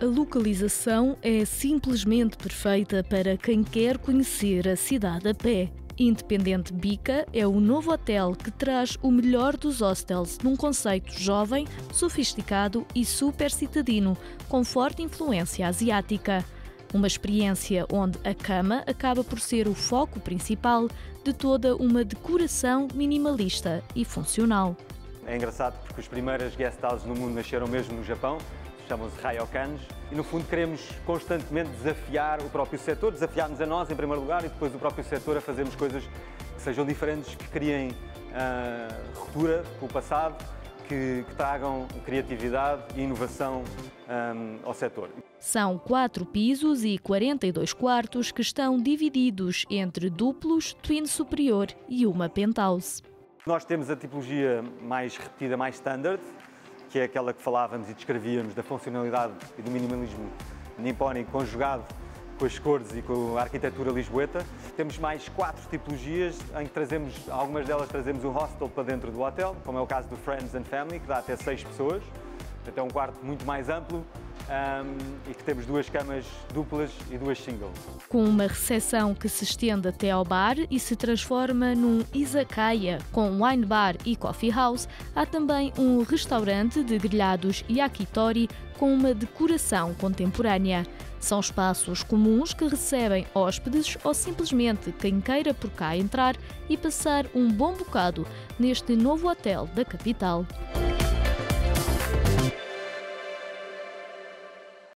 A localização é simplesmente perfeita para quem quer conhecer a cidade a pé. Independente Bica é o novo hotel que traz o melhor dos hostels num conceito jovem, sofisticado e super citadino, com forte influência asiática. Uma experiência onde a cama acaba por ser o foco principal de toda uma decoração minimalista e funcional. É engraçado porque as primeiras guest houses no mundo nasceram mesmo no Japão, chamam-se ryokans, e no fundo queremos constantemente desafiar o próprio setor, desafiar-nos a nós em primeiro lugar e depois o próprio setor a fazermos coisas que sejam diferentes, que criem uh, ruptura com o passado, que, que, tragam criatividade e inovação um, ao setor. São quatro pisos e 42 quartos que estão divididos entre duplos, twin superior e uma penthouse. Nós temos a tipologia mais repetida, mais standard, que é aquela que falávamos e descrevíamos da funcionalidade e do minimalismo nipónico conjugado com as cores e com a arquitetura lisboeta. Temos mais quatro tipologias em que trazemos, algumas delas trazemos um hostel para dentro do hotel, como é o caso do Friends and Family, que dá até seis pessoas. Então é um quarto muito mais amplo, um, e que temos duas camas duplas e duas singles. Com uma recepção que se estende até ao bar e se transforma num izakaya com wine bar e coffee house, há também um restaurante de grelhados yakitori com uma decoração contemporânea. São espaços comuns que recebem hóspedes ou simplesmente quem queira por cá entrar e passar um bom bocado neste novo hotel da capital.